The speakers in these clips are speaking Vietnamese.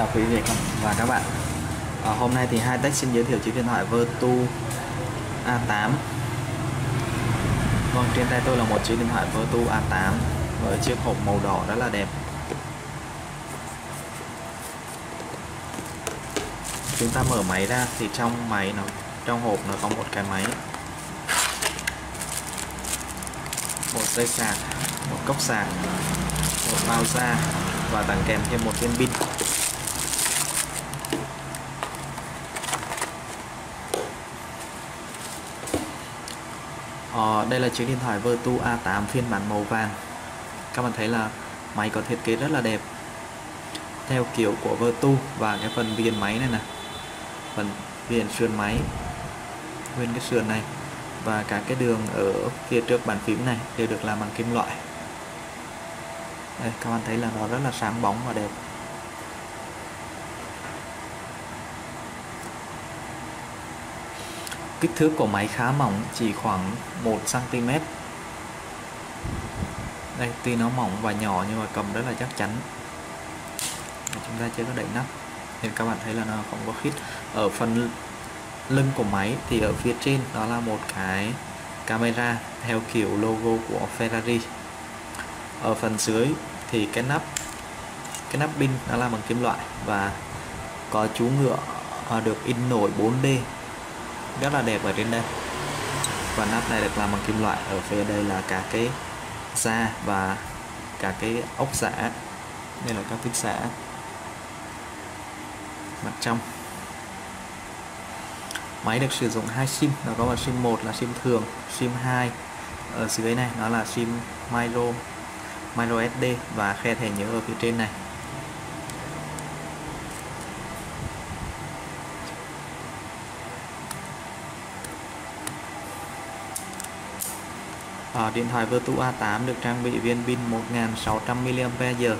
Chào quý vị và các bạn. À, Hôm nay thì hai tech xin giới thiệu chiếc điện thoại Vertu A8 Vâng, trên tay tôi là một chiếc điện thoại Vertu A8 với chiếc hộp màu đỏ rất là đẹp. Chúng ta mở máy ra thì trong máy nó trong hộp nó có một cái máy. Một dây sạc, một cốc sạc, một bao da và tặng kèm thêm một viên pin. Ờ, đây là chiếc điện thoại Vertu A8 phiên bản màu vàng. Các bạn thấy là máy có thiết kế rất là đẹp. Theo kiểu của Vertu và cái phần viền máy này nè. Phần viền sườn máy. Nguyên cái sườn này và cả cái đường ở phía trước bàn phím này đều được làm bằng kim loại. Đây các bạn thấy là nó rất là sáng bóng và đẹp. Kích thước của máy khá mỏng, chỉ khoảng 1 cm đây, tuy nó mỏng và nhỏ nhưng mà cầm rất là chắc chắn. Chúng ta chưa có đậy nắp. Nên các bạn thấy là nó không có khít. Ở phần lưng của máy thì ở phía trên đó là một cái camera theo kiểu logo của Ferrari. Ở phần dưới thì cái nắp cái nắp pin nó làm bằng kim loại và có chú ngựa được in nổi 4D rất là đẹp ở trên đây. Và nắp này được làm bằng kim loại. Ở phía đây là cả cái da và cả cái ốc xả. Đây là các tích xả. Mặt trong. Máy được sử dụng hai sim. Nó có một sim 1 là sim thường, sim 2 ở dưới này nó là sim micro micro SD và khe thẻ nhớ ở phía trên này. À, điện thoại Vertu A8 được trang bị viên pin 1600 mAh. Bây giờ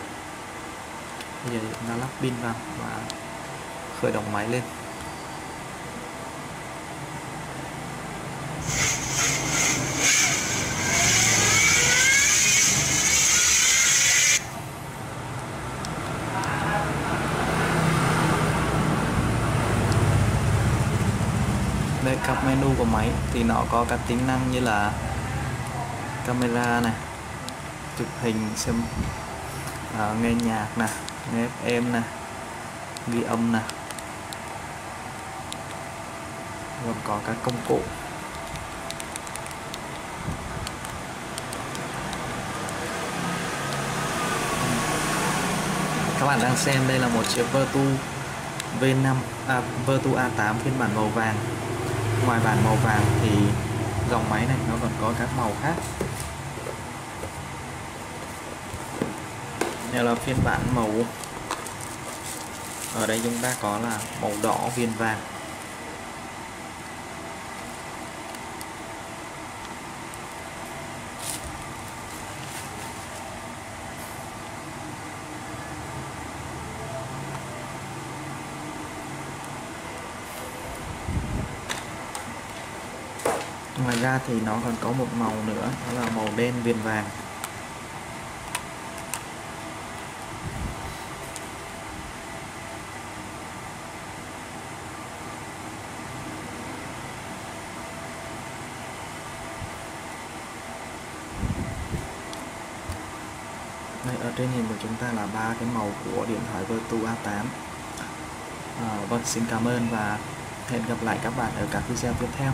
chúng ta lắp pin vào và khởi động máy lên. Đây cặp menu của máy thì nó có các tính năng như là camera này chụp hình xem à, nghe nhạc nè nghe FM nè ghi âm nè còn có các công cụ. Các bạn đang xem đây là một chiếc Vertu V5 à, Vertu A8 phiên bản màu vàng. Ngoài bản màu vàng thì dòng máy này nó còn có các màu khác. Đây là phiên bản màu. Ở đây chúng ta có là màu đỏ, viền vàng. Ngoài ra thì nó còn có một màu nữa, đó là màu đen, viền vàng Đây, ở trên hình của chúng ta là ba cái màu của điện thoại Vertu A8 à, Vâng, xin cảm ơn và hẹn gặp lại các bạn ở các video tiếp theo.